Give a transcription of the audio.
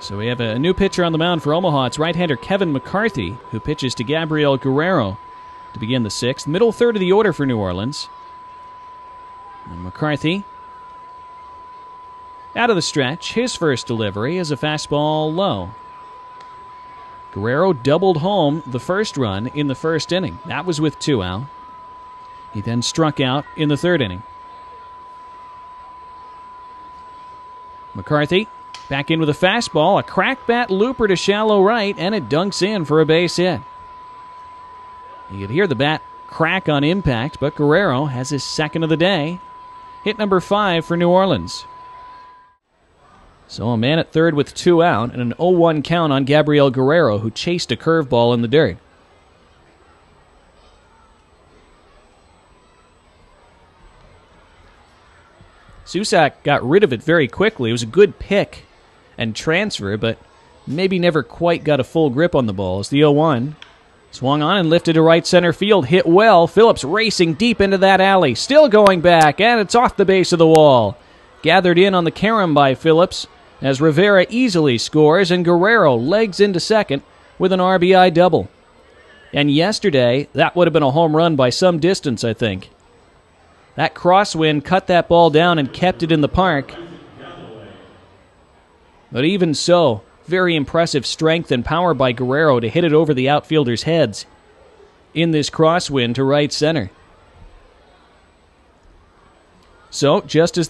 So we have a new pitcher on the mound for Omaha. It's right-hander Kevin McCarthy, who pitches to Gabriel Guerrero to begin the sixth. Middle third of the order for New Orleans. And McCarthy out of the stretch. His first delivery is a fastball low. Guerrero doubled home the first run in the first inning. That was with two out. He then struck out in the third inning. McCarthy back in with a fastball, a crack bat looper to shallow right, and it dunks in for a base hit. You could hear the bat crack on impact, but Guerrero has his second of the day. Hit number five for New Orleans. So a man at third with two out and an 0 1 count on Gabriel Guerrero, who chased a curveball in the dirt. Susac got rid of it very quickly. It was a good pick and transfer, but maybe never quite got a full grip on the ball. As the 0 1 swung on and lifted to right center field, hit well. Phillips racing deep into that alley, still going back, and it's off the base of the wall. Gathered in on the carom by Phillips as Rivera easily scores and Guerrero legs into second with an RBI double. And yesterday, that would have been a home run by some distance, I think. That crosswind cut that ball down and kept it in the park. But even so, very impressive strength and power by Guerrero to hit it over the outfielders' heads in this crosswind to right center. So, just as